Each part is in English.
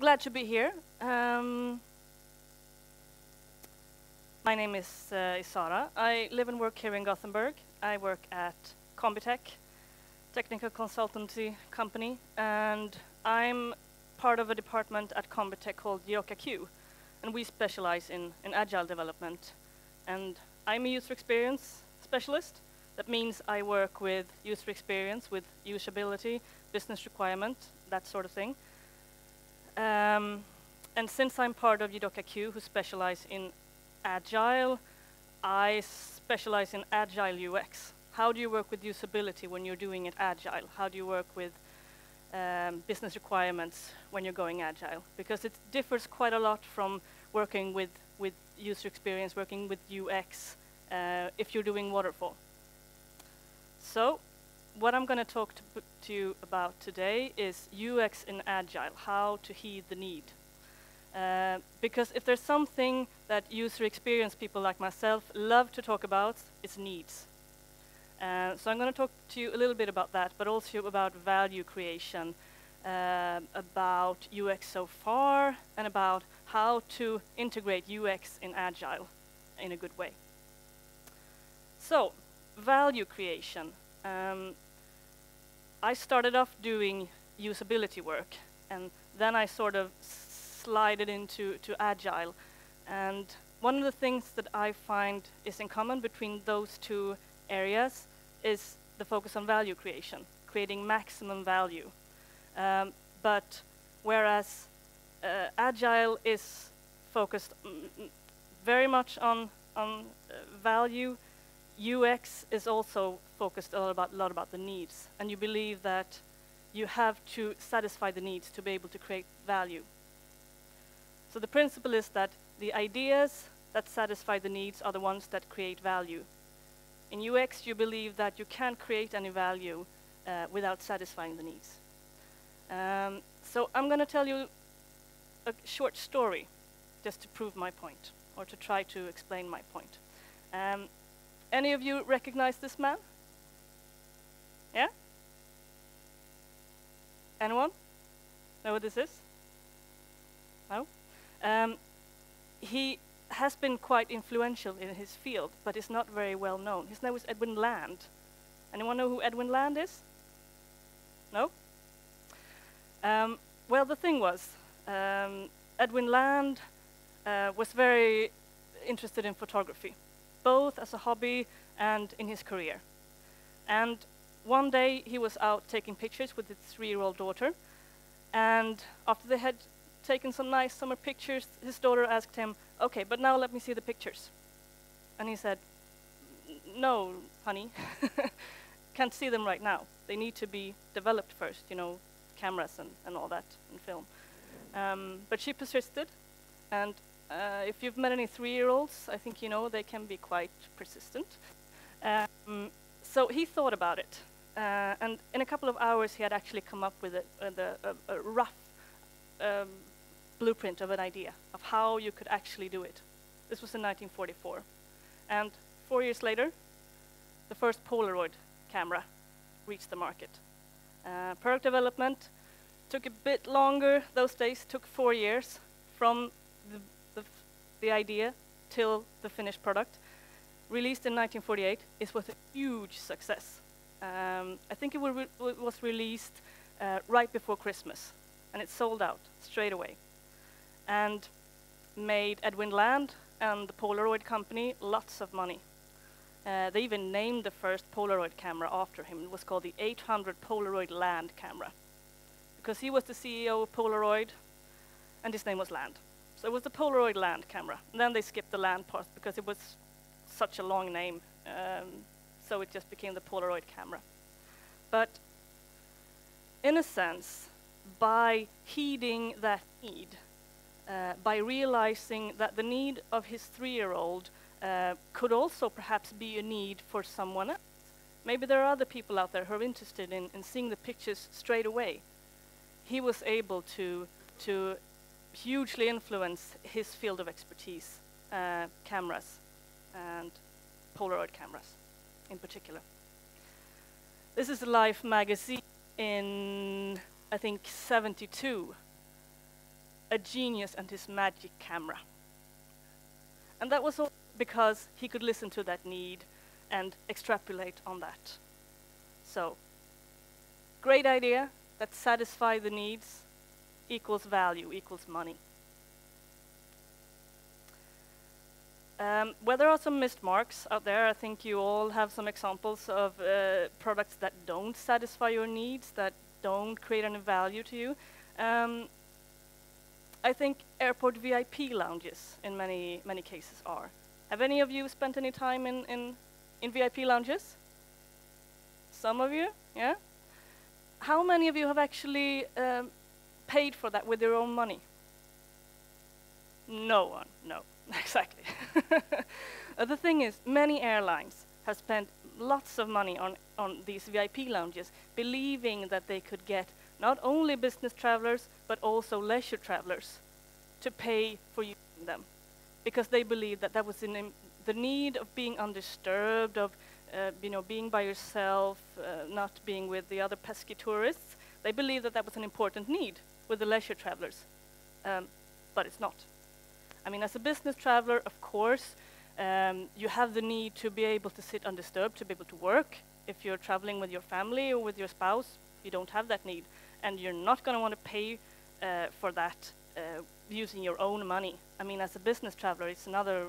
glad to be here. Um, my name is uh, Isara. I live and work here in Gothenburg. I work at Combitech, technical consultancy company, and I'm part of a department at Combitech called Jidoka Q, and we specialize in, in agile development. And I'm a user experience specialist. That means I work with user experience, with usability, business requirement, that sort of thing. Um, and since I'm part of Jidoka Q, who specialize in agile, I specialize in agile UX. How do you work with usability when you're doing it agile? How do you work with um, business requirements when you're going agile? Because it differs quite a lot from working with, with user experience, working with UX, uh, if you're doing waterfall. So, what I'm going to talk to you about today is UX in Agile, how to heed the need. Uh, because if there's something that user experience people like myself love to talk about, it's needs. Uh, so I'm going to talk to you a little bit about that, but also about value creation, uh, about UX so far, and about how to integrate UX in Agile in a good way. So, value creation. Um, I started off doing usability work, and then I sort of slided into to agile. And one of the things that I find is in common between those two areas is the focus on value creation, creating maximum value. Um, but whereas uh, agile is focused very much on on uh, value, UX is also focused a lot about, lot about the needs, and you believe that you have to satisfy the needs to be able to create value. So the principle is that the ideas that satisfy the needs are the ones that create value. In UX, you believe that you can't create any value uh, without satisfying the needs. Um, so I'm going to tell you a short story just to prove my point, or to try to explain my point. Um, any of you recognize this man? Yeah? Anyone? Know what this is? No? Um, he has been quite influential in his field, but is not very well known. His name is Edwin Land. Anyone know who Edwin Land is? No? Um, well, the thing was, um, Edwin Land uh, was very interested in photography both as a hobby and in his career. And one day he was out taking pictures with his three-year-old daughter, and after they had taken some nice summer pictures, his daughter asked him, okay, but now let me see the pictures. And he said, no, honey, can't see them right now. They need to be developed first, you know, cameras and, and all that, and film. Um, but she persisted, and uh, if you've met any three-year-olds, I think you know they can be quite persistent. Um, so he thought about it, uh, and in a couple of hours he had actually come up with a, a, a rough um, blueprint of an idea of how you could actually do it. This was in 1944. And four years later, the first Polaroid camera reached the market. Uh, product development took a bit longer those days, took four years from the idea till the finished product. Released in 1948, it was a huge success. Um, I think it re was released uh, right before Christmas, and it sold out straight away. And made Edwin Land and the Polaroid company lots of money. Uh, they even named the first Polaroid camera after him. It was called the 800 Polaroid Land camera. Because he was the CEO of Polaroid, and his name was Land. So it was the Polaroid Land camera. And then they skipped the Land part because it was such a long name. Um, so it just became the Polaroid camera. But in a sense, by heeding that need, uh, by realizing that the need of his three-year-old uh, could also perhaps be a need for someone else. Maybe there are other people out there who are interested in, in seeing the pictures straight away. He was able to, to hugely influenced his field of expertise, uh, cameras and Polaroid cameras in particular. This is Life magazine in, I think, 72. a genius and his magic camera. And that was all because he could listen to that need and extrapolate on that. So, great idea that satisfy the needs equals value equals money. Um, well, there are some missed marks out there. I think you all have some examples of uh, products that don't satisfy your needs, that don't create any value to you. Um, I think airport VIP lounges in many, many cases are. Have any of you spent any time in, in, in VIP lounges? Some of you, yeah? How many of you have actually um, paid for that with their own money? No one, no. Exactly. the thing is, many airlines have spent lots of money on, on these VIP lounges, believing that they could get not only business travelers, but also leisure travelers to pay for using them. Because they believed that that was in the need of being undisturbed, of uh, you know, being by yourself, uh, not being with the other pesky tourists. They believed that that was an important need with the leisure travelers, um, but it's not. I mean, as a business traveler, of course, um, you have the need to be able to sit undisturbed, to be able to work. If you're traveling with your family or with your spouse, you don't have that need. And you're not going to want to pay uh, for that uh, using your own money. I mean, as a business traveler, it's another,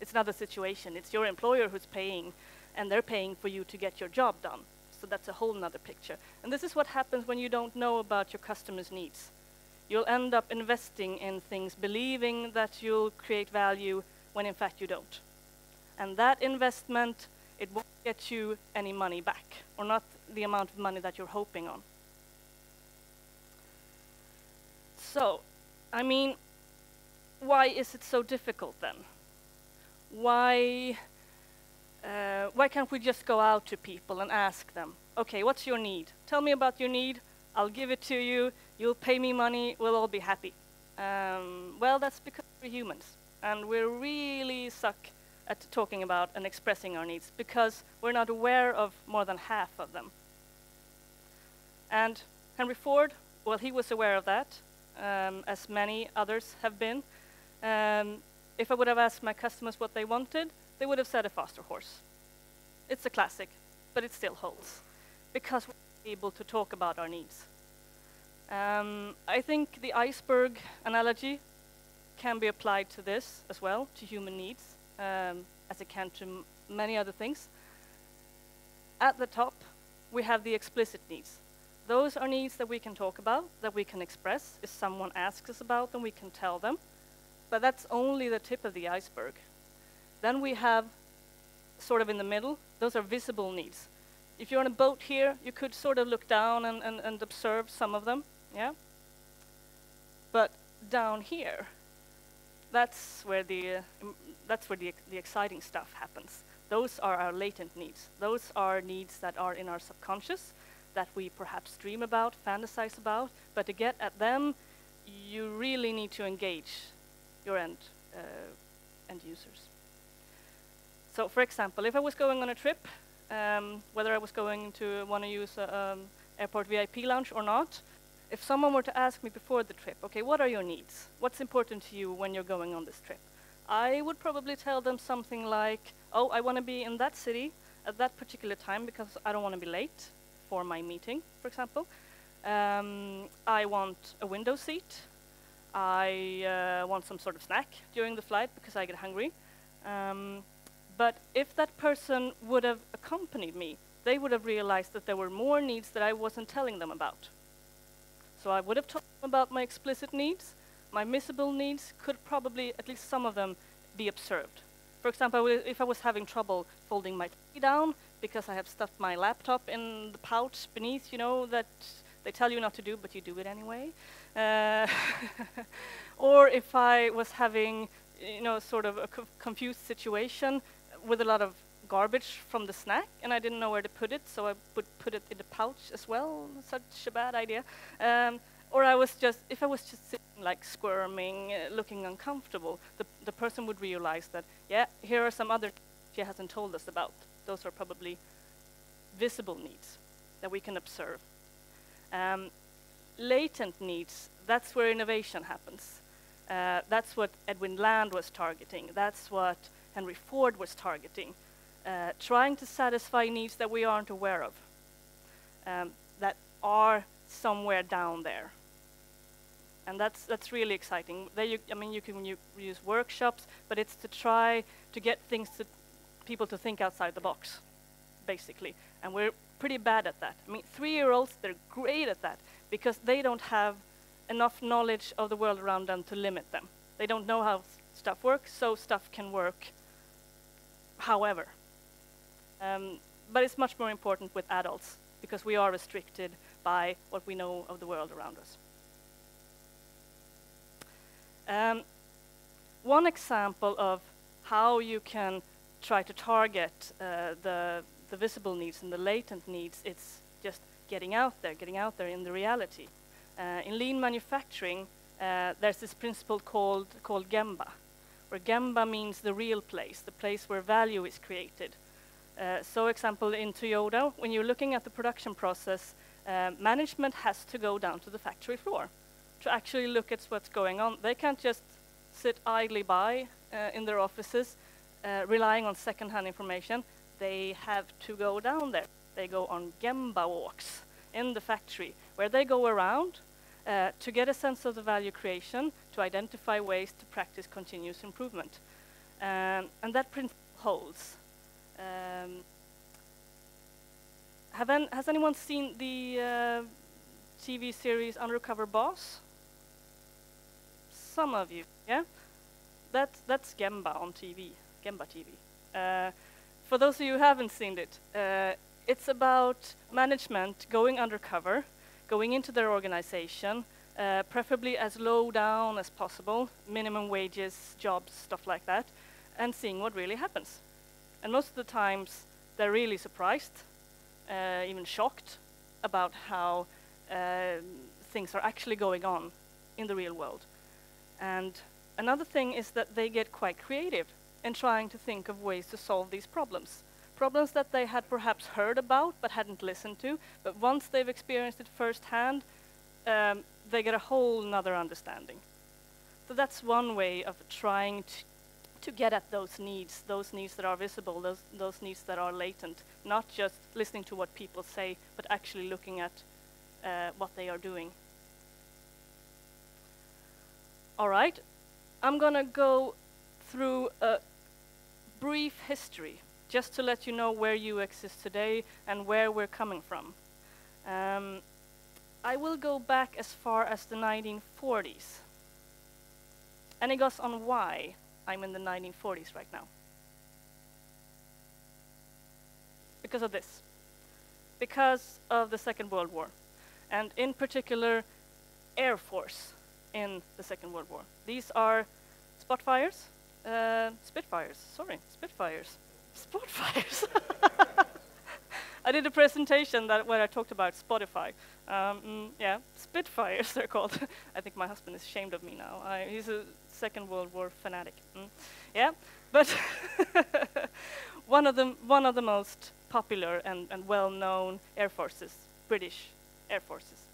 it's another situation. It's your employer who's paying, and they're paying for you to get your job done. So that's a whole other picture. And this is what happens when you don't know about your customers' needs you'll end up investing in things believing that you'll create value when in fact you don't. And that investment, it won't get you any money back, or not the amount of money that you're hoping on. So, I mean, why is it so difficult then? Why, uh, why can't we just go out to people and ask them, okay, what's your need? Tell me about your need, I'll give it to you, you'll pay me money, we'll all be happy. Um, well, that's because we're humans, and we really suck at talking about and expressing our needs because we're not aware of more than half of them. And Henry Ford, well, he was aware of that, um, as many others have been. Um, if I would have asked my customers what they wanted, they would have said a faster horse. It's a classic, but it still holds because we're able to talk about our needs. Um, I think the iceberg analogy can be applied to this as well, to human needs, um, as it can to many other things. At the top, we have the explicit needs. Those are needs that we can talk about, that we can express. If someone asks us about them, we can tell them. But that's only the tip of the iceberg. Then we have, sort of in the middle, those are visible needs. If you're on a boat here, you could sort of look down and, and, and observe some of them. Yeah? But down here, that's where the, uh, that's where the, the exciting stuff happens. Those are our latent needs. Those are needs that are in our subconscious, that we perhaps dream about, fantasize about, but to get at them, you really need to engage your end, uh, end users. So for example, if I was going on a trip, um, whether I was going to want to use um, airport VIP lounge or not, if someone were to ask me before the trip, okay, what are your needs? What's important to you when you're going on this trip? I would probably tell them something like, oh, I want to be in that city at that particular time because I don't want to be late for my meeting, for example. Um, I want a window seat. I uh, want some sort of snack during the flight because I get hungry. Um, but if that person would have accompanied me, they would have realized that there were more needs that I wasn't telling them about. So I would have told them about my explicit needs. My missable needs could probably, at least some of them, be observed. For example, if I was having trouble folding my tea down because I have stuffed my laptop in the pouch beneath, you know, that they tell you not to do, but you do it anyway. Uh, or if I was having, you know, sort of a co confused situation with a lot of garbage from the snack, and I didn't know where to put it, so I would put it in the pouch as well. Such a bad idea. Um, or I was just, if I was just sitting like squirming, uh, looking uncomfortable, the, the person would realize that, yeah, here are some other she hasn't told us about. Those are probably visible needs that we can observe. Um, latent needs, that's where innovation happens. Uh, that's what Edwin Land was targeting. That's what Henry Ford was targeting. Uh, trying to satisfy needs that we aren't aware of, um, that are somewhere down there. And that's, that's really exciting. There you, I mean, you can use workshops, but it's to try to get things to people to think outside the box, basically. And we're pretty bad at that. I mean, three-year-olds, they're great at that because they don't have enough knowledge of the world around them to limit them. They don't know how stuff works, so stuff can work however. Um, but it's much more important with adults because we are restricted by what we know of the world around us. Um, one example of how you can try to target uh, the, the visible needs and the latent needs, it's just getting out there, getting out there in the reality. Uh, in lean manufacturing, uh, there's this principle called, called Gemba, where Gemba means the real place, the place where value is created. Uh, so example, in Toyota, when you're looking at the production process, uh, management has to go down to the factory floor to actually look at what's going on. They can't just sit idly by uh, in their offices uh, relying on second-hand information. They have to go down there. They go on Gemba walks in the factory where they go around uh, to get a sense of the value creation, identify ways to practice continuous improvement. Um, and that principle holds. Um, an, has anyone seen the uh, TV series Undercover Boss? Some of you, yeah? That's, that's Gemba on TV, Gemba TV. Uh, for those of you who haven't seen it, uh, it's about management going undercover, going into their organization, uh, preferably as low down as possible, minimum wages, jobs, stuff like that, and seeing what really happens. And most of the times, they're really surprised, uh, even shocked about how uh, things are actually going on in the real world. And another thing is that they get quite creative in trying to think of ways to solve these problems problems that they had perhaps heard about but hadn't listened to, but once they've experienced it firsthand, um, they get a whole nother understanding. So that's one way of trying to, to get at those needs, those needs that are visible, those, those needs that are latent, not just listening to what people say, but actually looking at uh, what they are doing. All right, I'm going to go through a brief history just to let you know where UX is today and where we're coming from. Um, I will go back as far as the 1940s. And it goes on why I'm in the 1940s right now. Because of this. Because of the Second World War. And in particular, Air Force in the Second World War. These are Spitfires, uh, Spitfires, sorry, Spitfires. Spotfires. I did a presentation that where I talked about Spotify. Um, mm, yeah, Spitfires they're called. I think my husband is ashamed of me now. I, he's a Second World War fanatic. Mm. Yeah, but one of the one of the most popular and, and well-known air forces, British air forces.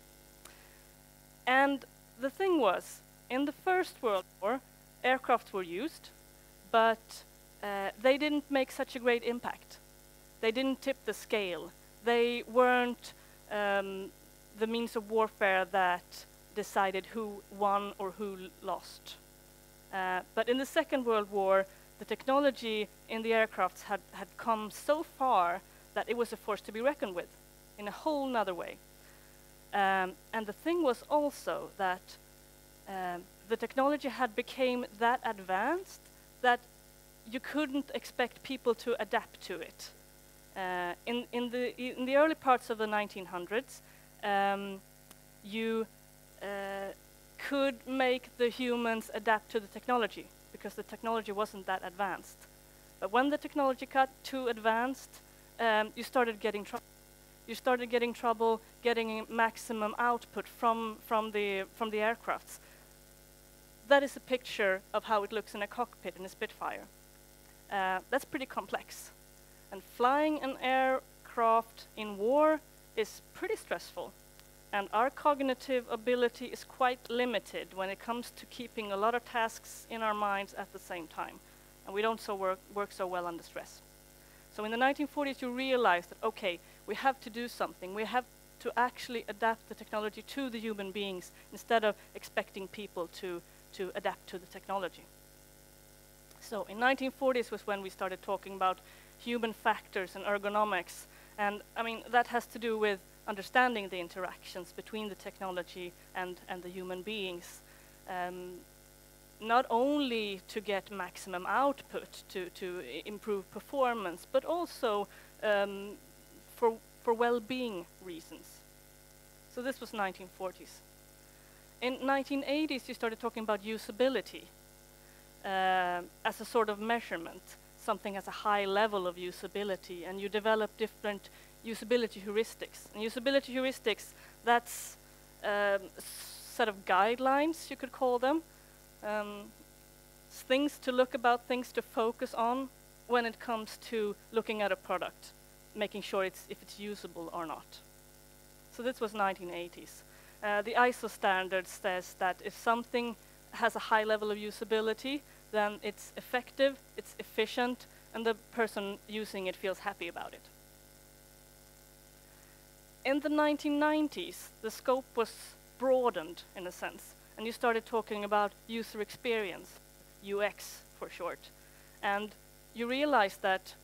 And the thing was, in the First World War, aircraft were used, but uh, they didn't make such a great impact. They didn't tip the scale. They weren't um, the means of warfare that decided who won or who lost. Uh, but in the Second World War, the technology in the aircrafts had, had come so far that it was a force to be reckoned with in a whole nother way. Um, and the thing was also that um, the technology had become that advanced that you couldn't expect people to adapt to it. Uh, in, in, the, in the early parts of the 1900s, um, you uh, could make the humans adapt to the technology because the technology wasn't that advanced. But when the technology got too advanced, um, you started getting trouble. You started getting trouble getting maximum output from, from, the, from the aircrafts. That is a picture of how it looks in a cockpit in a Spitfire. Uh, that's pretty complex. And flying an aircraft in war is pretty stressful. And our cognitive ability is quite limited when it comes to keeping a lot of tasks in our minds at the same time. And we don't so work, work so well under stress. So in the 1940s, you realized that, okay, we have to do something. We have to actually adapt the technology to the human beings instead of expecting people to, to adapt to the technology. So in 1940s was when we started talking about human factors and ergonomics. And I mean, that has to do with understanding the interactions between the technology and, and the human beings. Um, not only to get maximum output to, to improve performance, but also um, for, for well-being reasons. So this was 1940s. In 1980s, you started talking about usability uh, as a sort of measurement. Something has a high level of usability, and you develop different usability heuristics. And usability heuristics, that's a um, set of guidelines, you could call them, um, things to look about, things to focus on when it comes to looking at a product, making sure it's, if it's usable or not. So this was 1980s. Uh, the ISO standard says that if something has a high level of usability, then it's effective, it's efficient, and the person using it feels happy about it. In the 1990s, the scope was broadened in a sense and you started talking about user experience, UX for short. And you realized that,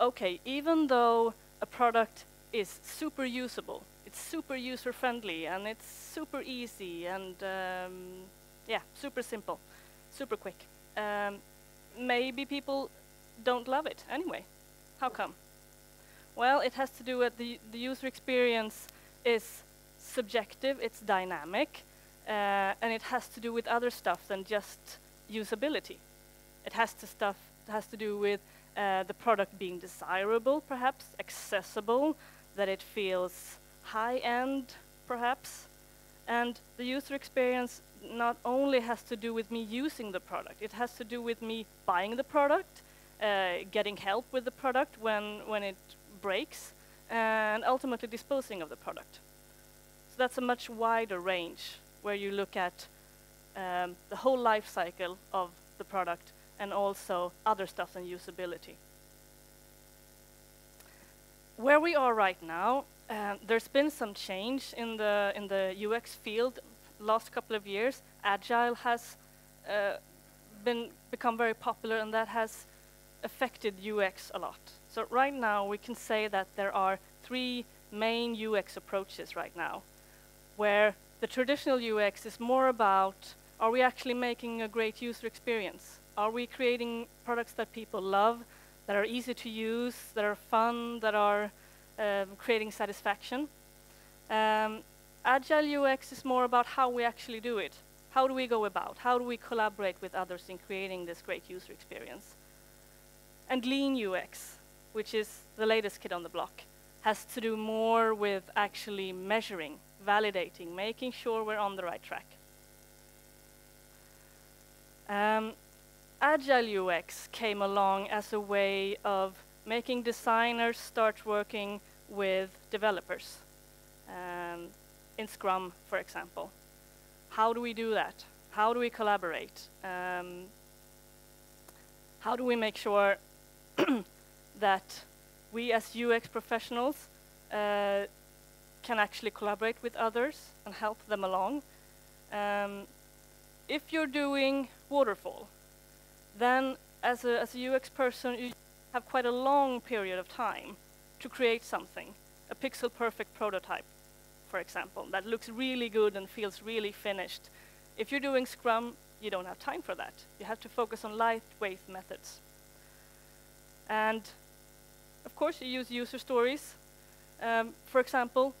okay, even though a product is super usable, it's super user friendly, and it's super easy, and um, yeah, super simple, super quick. Um, maybe people don't love it anyway. How come? Well, it has to do with the, the user experience is subjective, it's dynamic, uh, and it has to do with other stuff than just usability. It has to stuff has to do with uh, the product being desirable, perhaps accessible, that it feels high-end, perhaps, and the user experience not only has to do with me using the product, it has to do with me buying the product, uh, getting help with the product when, when it breaks, and ultimately disposing of the product. So that's a much wider range where you look at um, the whole life cycle of the product and also other stuff than usability. Where we are right now, uh, there's been some change in the in the UX field. Last couple of years, agile has uh, been become very popular, and that has affected UX a lot. So right now, we can say that there are three main UX approaches right now, where the traditional UX is more about, are we actually making a great user experience? Are we creating products that people love, that are easy to use, that are fun, that are um, creating satisfaction? Um, Agile UX is more about how we actually do it. How do we go about? How do we collaborate with others in creating this great user experience? And Lean UX, which is the latest kid on the block, has to do more with actually measuring validating, making sure we're on the right track. Um, Agile UX came along as a way of making designers start working with developers. Um, in Scrum, for example. How do we do that? How do we collaborate? Um, how do we make sure that we as UX professionals uh, can actually collaborate with others and help them along. Um, if you're doing waterfall, then as a, as a UX person, you have quite a long period of time to create something, a pixel perfect prototype, for example, that looks really good and feels really finished. If you're doing Scrum, you don't have time for that. You have to focus on lightweight methods. And of course, you use user stories. Um, for example,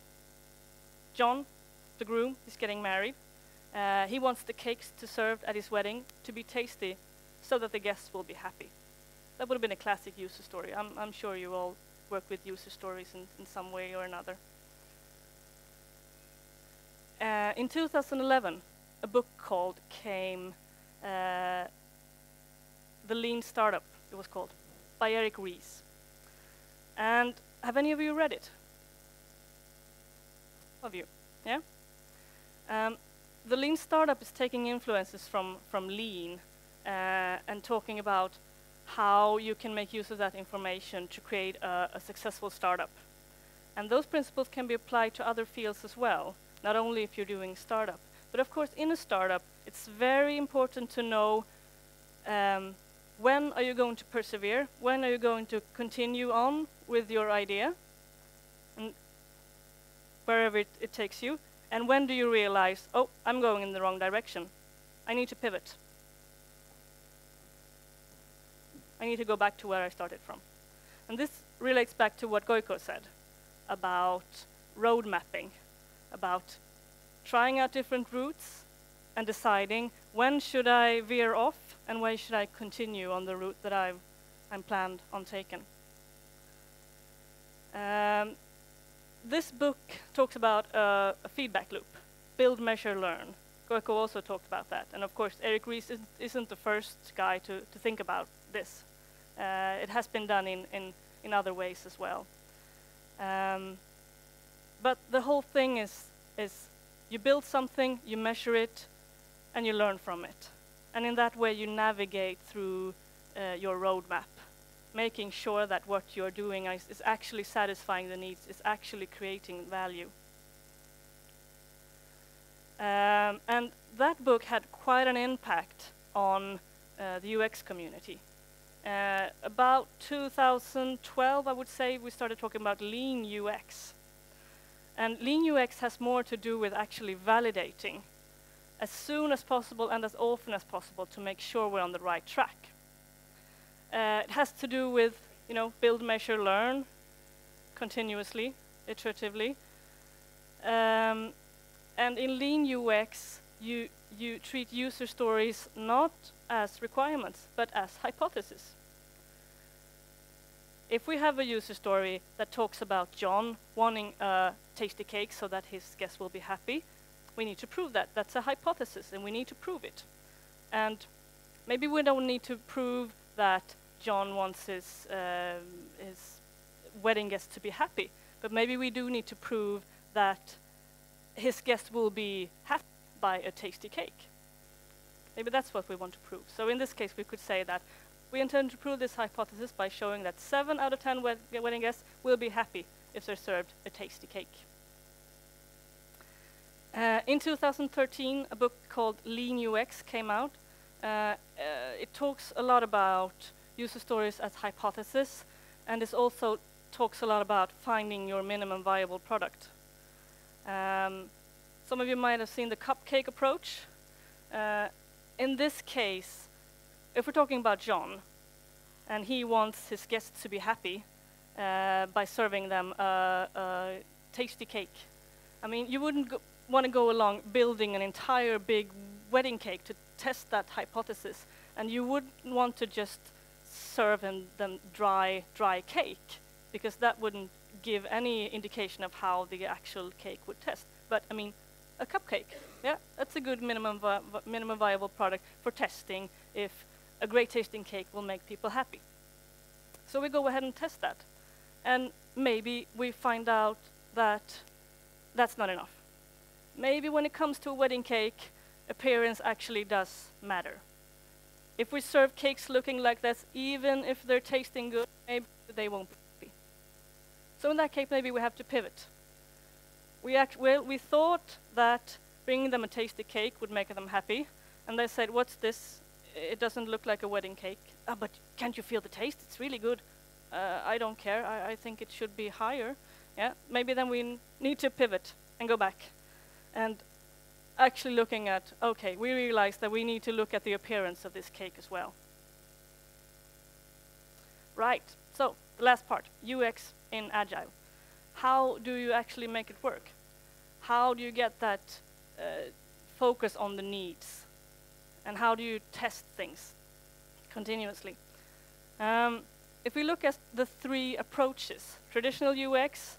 John, the groom, is getting married. Uh, he wants the cakes to serve at his wedding to be tasty so that the guests will be happy. That would have been a classic user story. I'm, I'm sure you all work with user stories in, in some way or another. Uh, in 2011, a book called came, uh, The Lean Startup, it was called, by Eric Ries. And have any of you read it? of you. Yeah. Um, the lean startup is taking influences from from lean uh, and talking about how you can make use of that information to create a, a successful startup. And those principles can be applied to other fields as well, not only if you're doing startup. But of course, in a startup, it's very important to know um, when are you going to persevere? When are you going to continue on with your idea? And wherever it, it takes you. And when do you realize, oh, I'm going in the wrong direction. I need to pivot. I need to go back to where I started from. And this relates back to what Gojko said about road mapping, about trying out different routes and deciding when should I veer off and when should I continue on the route that I've, I'm planned on taking. Um, this book talks about a feedback loop, build, measure, learn. Gojko also talked about that. And of course, Eric Ries isn't, isn't the first guy to, to think about this. Uh, it has been done in, in, in other ways as well. Um, but the whole thing is, is you build something, you measure it, and you learn from it. And in that way, you navigate through uh, your roadmap, making sure that what you're doing is, is actually satisfying the needs, is actually creating value. Um, and that book had quite an impact on uh, the UX community. Uh, about 2012, I would say, we started talking about lean UX. And lean UX has more to do with actually validating as soon as possible and as often as possible to make sure we're on the right track. Uh, it has to do with, you know, build, measure, learn continuously, iteratively. Um, and in lean UX, you, you treat user stories not as requirements, but as hypotheses. If we have a user story that talks about John wanting a tasty cake so that his guests will be happy, we need to prove that. That's a hypothesis, and we need to prove it. And maybe we don't need to prove that John wants his, uh, his wedding guests to be happy, but maybe we do need to prove that his guests will be happy by a tasty cake. Maybe that's what we want to prove. So in this case, we could say that we intend to prove this hypothesis by showing that 7 out of 10 wed wedding guests will be happy if they're served a tasty cake. Uh, in 2013, a book called Lean UX came out. Uh, uh, it talks a lot about user stories as hypothesis, and it also talks a lot about finding your minimum viable product. Um, some of you might have seen the cupcake approach. Uh, in this case, if we're talking about John, and he wants his guests to be happy uh, by serving them a, a tasty cake. I mean, you wouldn't want to go along building an entire big wedding cake to test that hypothesis, and you wouldn't want to just serve them, them dry, dry cake, because that wouldn't give any indication of how the actual cake would test. But I mean, a cupcake, yeah, that's a good minimum vi minimum viable product for testing if a great tasting cake will make people happy. So we go ahead and test that, and maybe we find out that that's not enough maybe when it comes to a wedding cake, appearance actually does matter. If we serve cakes looking like this, even if they're tasting good, maybe they won't be. So in that case, maybe we have to pivot. We, act, well, we thought that bringing them a tasty cake would make them happy, and they said, what's this? It doesn't look like a wedding cake. Ah, but can't you feel the taste? It's really good. Uh, I don't care. I, I think it should be higher. Yeah, maybe then we need to pivot and go back and actually looking at, okay, we realize that we need to look at the appearance of this cake as well. Right, so the last part, UX in Agile. How do you actually make it work? How do you get that uh, focus on the needs? And how do you test things continuously? Um, if we look at the three approaches, traditional UX,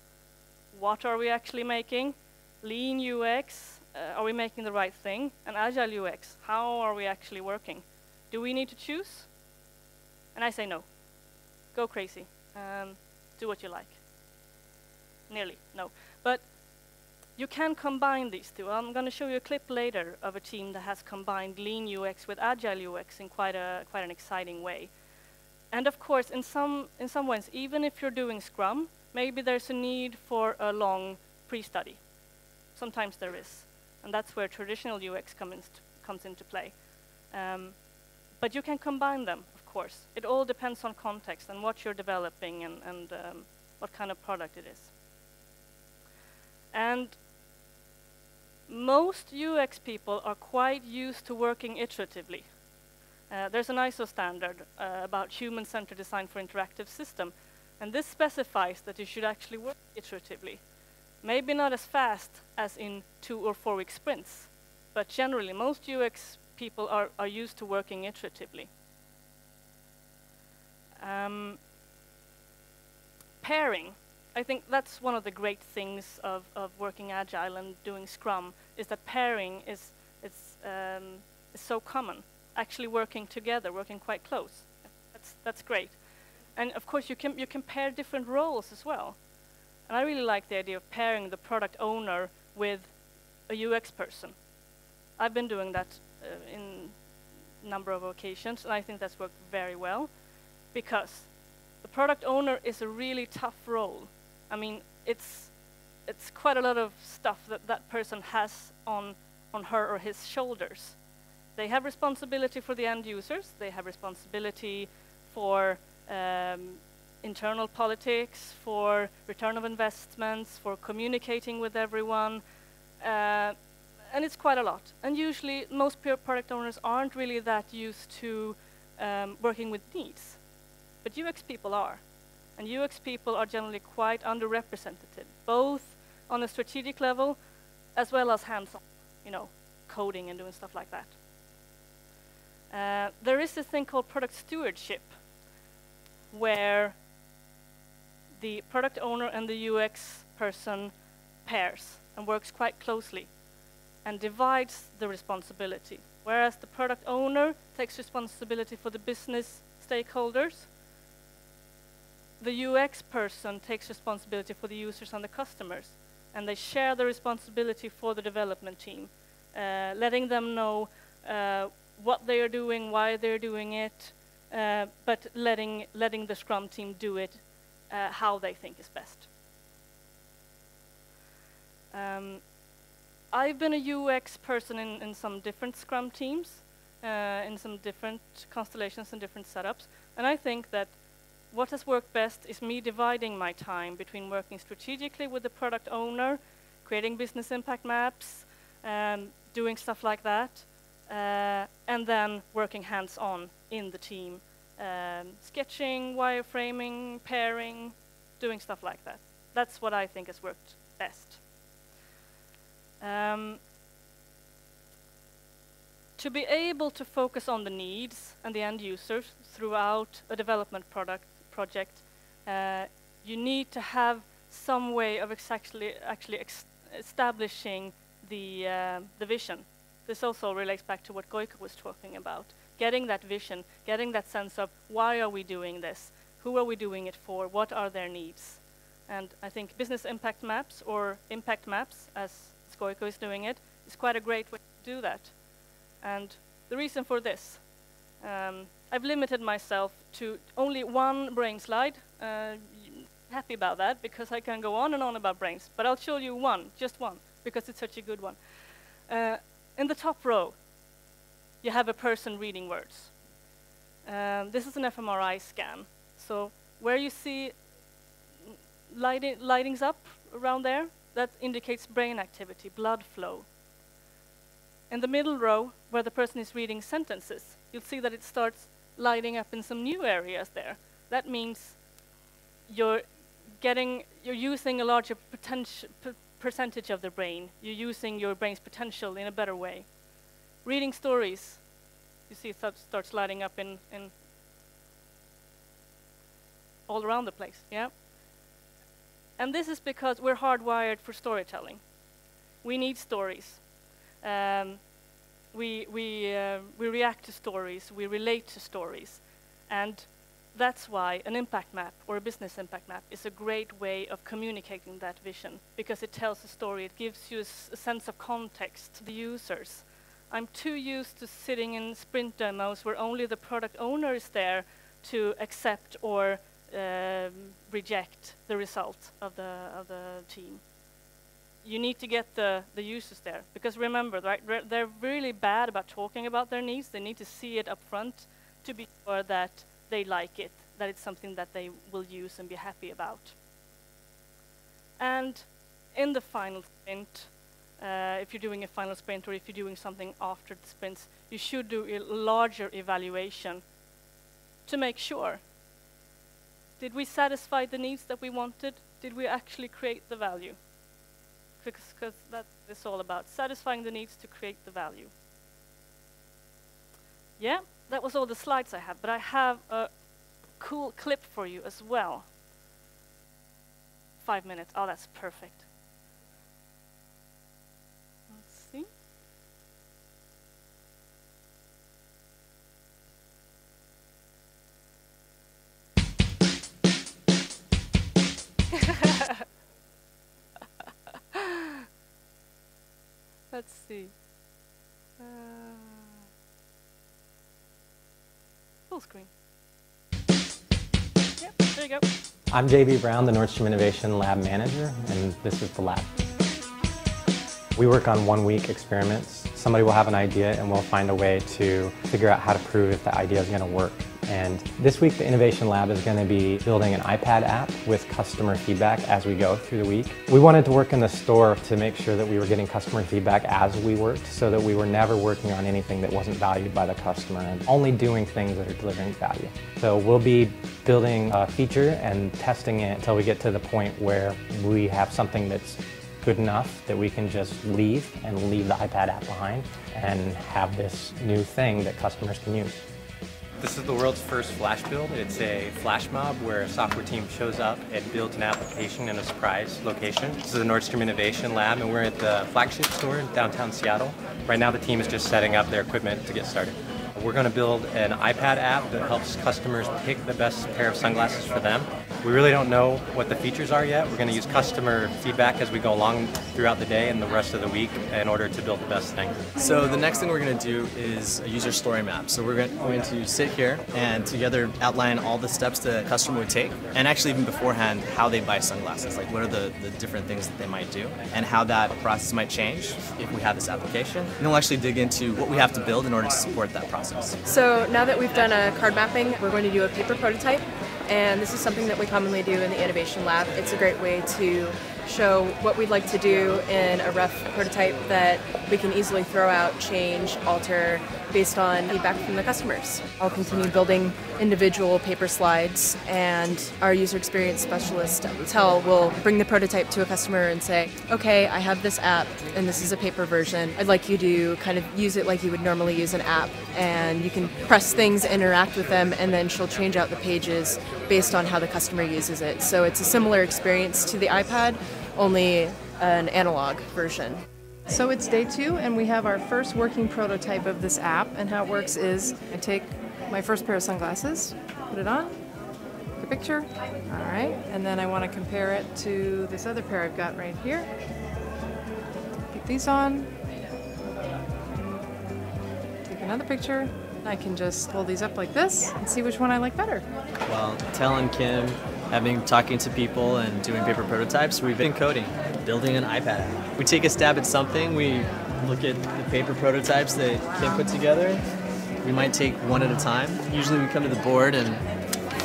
what are we actually making? lean UX, uh, are we making the right thing? And agile UX, how are we actually working? Do we need to choose? And I say no. Go crazy. Um, do what you like. Nearly, no. But you can combine these two. I'm going to show you a clip later of a team that has combined lean UX with agile UX in quite a quite an exciting way. And of course, in some in some ways, even if you're doing Scrum, maybe there's a need for a long pre-study. Sometimes there is, and that's where traditional UX comes comes into play. Um, but you can combine them, of course. It all depends on context and what you're developing and, and um, what kind of product it is. And most UX people are quite used to working iteratively. Uh, there's an ISO standard uh, about human-centered design for interactive system, and this specifies that you should actually work iteratively. Maybe not as fast as in two or four week sprints, but generally most UX people are, are used to working iteratively. Um, pairing I think that's one of the great things of, of working agile and doing Scrum is that pairing is is, um, is so common. Actually working together, working quite close. That's that's great. And of course you can you can pair different roles as well. And I really like the idea of pairing the product owner with a UX person. I've been doing that uh, in a number of occasions, and I think that's worked very well because the product owner is a really tough role I mean, it's it's quite a lot of stuff that that person has on on her or his shoulders. They have responsibility for the end users. They have responsibility for um, internal politics, for return of investments, for communicating with everyone, uh, and it's quite a lot. And usually, most product owners aren't really that used to um, working with needs, but UX people are. And UX people are generally quite underrepresented, both on a strategic level as well as hands-on, you know, coding and doing stuff like that. Uh, there is this thing called product stewardship, where the product owner and the UX person pairs and works quite closely and divides the responsibility. Whereas the product owner takes responsibility for the business stakeholders, the UX person takes responsibility for the users and the customers, and they share the responsibility for the development team, uh, letting them know uh, what they are doing, why they're doing it, uh, but letting, letting the Scrum team do it uh, how they think is best. Um, I've been a UX person in, in some different Scrum teams, uh, in some different constellations and different setups, and I think that what has worked best is me dividing my time between working strategically with the product owner, creating business impact maps, um, doing stuff like that, uh, and then working hands-on in the team, um, sketching, wireframing, pairing, doing stuff like that. That's what I think has worked best. Um, to be able to focus on the needs and the end users throughout a development product project, uh, you need to have some way of exactly actually ex establishing the uh, the vision. This also relates back to what Gojko was talking about. Getting that vision, getting that sense of why are we doing this? Who are we doing it for? What are their needs? And I think business impact maps or impact maps, as Gojko is doing it, is quite a great way to do that. And the reason for this, um, I've limited myself to only one brain slide. Uh, happy about that because I can go on and on about brains, but I'll show you one, just one, because it's such a good one. Uh, in the top row, you have a person reading words. Um, this is an fMRI scan. So where you see lighting, lightings up around there, that indicates brain activity, blood flow. In the middle row, where the person is reading sentences, you'll see that it starts lighting up in some new areas there. That means you're getting, you're using a larger percentage of the brain. You're using your brain's potential in a better way. Reading stories, you see it starts lighting up in, in all around the place, yeah? And this is because we're hardwired for storytelling. We need stories. Um, we, we, uh, we react to stories, we relate to stories. And that's why an impact map or a business impact map is a great way of communicating that vision because it tells a story, it gives you a sense of context to the users. I'm too used to sitting in sprint demos where only the product owner is there to accept or um, reject the result of the, of the team. You need to get the, the users there because remember, right, they're really bad about talking about their needs. They need to see it up front to be sure that they like it, that it's something that they will use and be happy about. And in the final sprint, uh, if you're doing a final sprint or if you're doing something after the sprints, you should do a larger evaluation to make sure. Did we satisfy the needs that we wanted? Did we actually create the value? Because that is all about satisfying the needs to create the value. Yeah, that was all the slides I have, but I have a cool clip for you as well. Five minutes. Oh, that's perfect. Let's see. Let's see. Uh, full screen. Yep, there you go. I'm JB Brown, the Nordstrom Innovation Lab Manager, and this is the lab. We work on one-week experiments. Somebody will have an idea and we'll find a way to figure out how to prove if the idea is going to work. And this week, the Innovation Lab is going to be building an iPad app with customer feedback as we go through the week. We wanted to work in the store to make sure that we were getting customer feedback as we worked so that we were never working on anything that wasn't valued by the customer and only doing things that are delivering value. So we'll be building a feature and testing it until we get to the point where we have something that's good enough that we can just leave and leave the iPad app behind and have this new thing that customers can use. This is the world's first flash build. It's a flash mob where a software team shows up and builds an application in a surprise location. This is the Nordstrom Innovation Lab and we're at the flagship store in downtown Seattle. Right now the team is just setting up their equipment to get started. We're going to build an iPad app that helps customers pick the best pair of sunglasses for them. We really don't know what the features are yet. We're going to use customer feedback as we go along throughout the day and the rest of the week in order to build the best thing. So the next thing we're going to do is a user story map. So we're going to sit here and together outline all the steps the customer would take and actually even beforehand how they buy sunglasses, like what are the, the different things that they might do and how that process might change if we have this application. And we'll actually dig into what we have to build in order to support that process. So now that we've done a card mapping, we're going to do a paper prototype and this is something that we commonly do in the Innovation Lab. It's a great way to show what we'd like to do in a rough prototype that we can easily throw out, change, alter based on feedback from the customers. I'll continue building individual paper slides and our user experience specialist at Mattel will bring the prototype to a customer and say, okay, I have this app and this is a paper version. I'd like you to kind of use it like you would normally use an app and you can press things, interact with them, and then she'll change out the pages based on how the customer uses it. So it's a similar experience to the iPad, only an analog version. So it's day two, and we have our first working prototype of this app. And how it works is I take my first pair of sunglasses, put it on, take a picture, all right, and then I want to compare it to this other pair I've got right here. Put these on, take another picture. I can just hold these up like this and see which one I like better. Well, Tel and Kim been talking to people and doing paper prototypes. We've been coding, building an iPad app. We take a stab at something, we look at the paper prototypes that Kim put together. We might take one at a time. Usually we come to the board and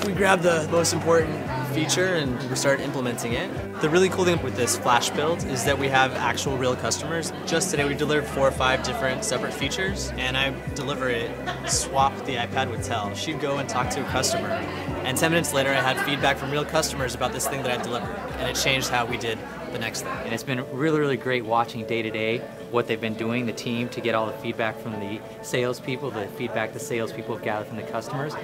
we grab the most important feature and we start implementing it. The really cool thing with this flash build is that we have actual real customers. Just today we delivered four or five different separate features and I deliver it, swap the iPad with Tel. She'd go and talk to a customer and 10 minutes later I had feedback from real customers about this thing that I delivered and it changed how we did the next thing. And it's been really, really great watching day to day what they've been doing, the team, to get all the feedback from the salespeople, the feedback the salespeople have gathered from the customers.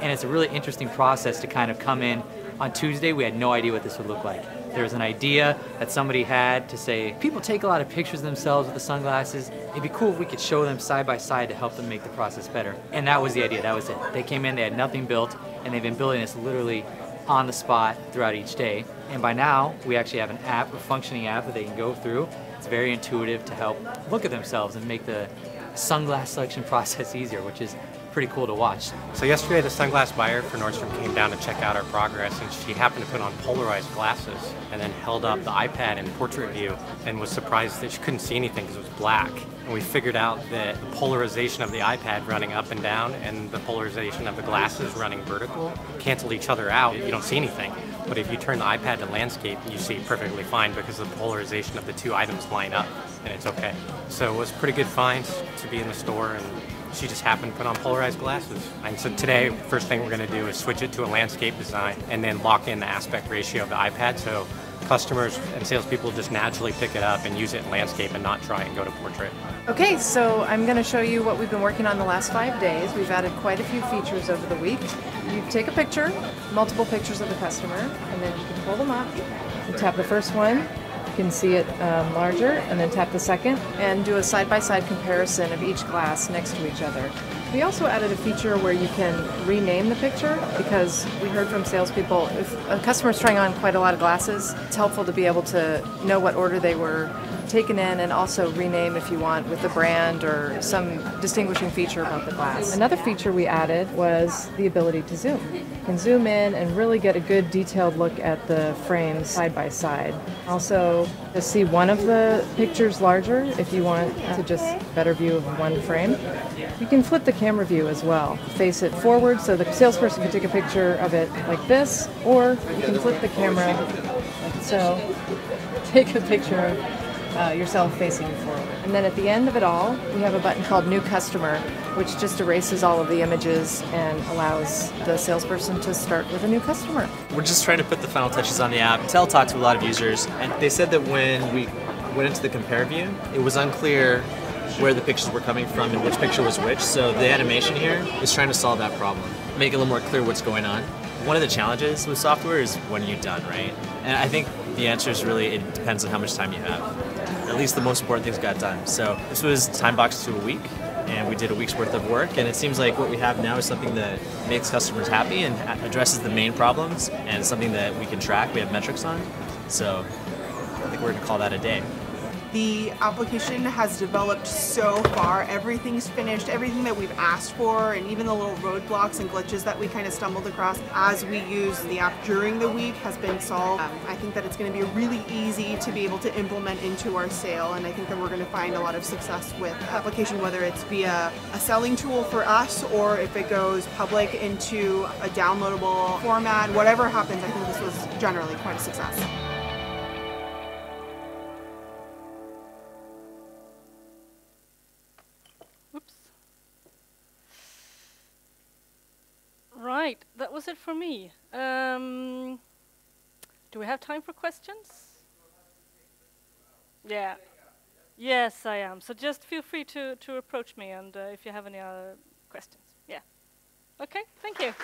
And it's a really interesting process to kind of come in on Tuesday, we had no idea what this would look like. There was an idea that somebody had to say, people take a lot of pictures of themselves with the sunglasses. It'd be cool if we could show them side by side to help them make the process better. And that was the idea. That was it. They came in, they had nothing built, and they've been building this literally on the spot throughout each day. And by now, we actually have an app, a functioning app that they can go through. It's very intuitive to help look at themselves and make the sunglass selection process easier, which is pretty cool to watch. So yesterday, the sunglass buyer for Nordstrom came down to check out our progress, and she happened to put on polarized glasses, and then held up the iPad in portrait view, and was surprised that she couldn't see anything because it was black. And we figured out that the polarization of the iPad running up and down, and the polarization of the glasses running vertical, cancel each other out. You don't see anything. But if you turn the iPad to landscape, you see perfectly fine because the polarization of the two items line up, and it's okay. So it was pretty good find to be in the store and she just happened to put on polarized glasses. And so today, first thing we're going to do is switch it to a landscape design and then lock in the aspect ratio of the iPad so customers and salespeople just naturally pick it up and use it in landscape and not try and go to portrait. Okay, so I'm going to show you what we've been working on the last five days. We've added quite a few features over the week. You take a picture, multiple pictures of the customer, and then you can pull them up. You tap the first one, can see it um, larger and then tap the second and do a side-by-side comparison of each glass next to each other. We also added a feature where you can rename the picture because we heard from salespeople if a customer's trying on quite a lot of glasses, it's helpful to be able to know what order they were taken in and also rename if you want with the brand or some distinguishing feature about the glass. Another feature we added was the ability to zoom. You can zoom in and really get a good detailed look at the frames side by side. Also, to see one of the pictures larger if you want to just better view of one frame. You can flip the camera view as well. Face it forward so the salesperson can take a picture of it like this, or you can flip the camera so. Take a picture of uh, yourself facing forward. And then at the end of it all, we have a button called New Customer, which just erases all of the images and allows the salesperson to start with a new customer. We're just trying to put the final touches on the app. Tel talked to a lot of users, and they said that when we went into the compare view, it was unclear where the pictures were coming from and which picture was which. So the animation here is trying to solve that problem, make it a little more clear what's going on. One of the challenges with software is when you're you done, right? And I think the answer is really it depends on how much time you have at least the most important things got done. So this was time boxed to a week, and we did a week's worth of work. And it seems like what we have now is something that makes customers happy and addresses the main problems, and something that we can track. We have metrics on. So I think we're going to call that a day. The application has developed so far. Everything's finished, everything that we've asked for, and even the little roadblocks and glitches that we kind of stumbled across as we use the app during the week has been solved. Um, I think that it's going to be really easy to be able to implement into our sale, and I think that we're going to find a lot of success with application, whether it's via a selling tool for us or if it goes public into a downloadable format. Whatever happens, I think this was generally quite a success. Right, that was it for me. Um, do we have time for questions? Yeah. Yes, I am. So just feel free to, to approach me and uh, if you have any other questions. Yeah. Okay, thank you.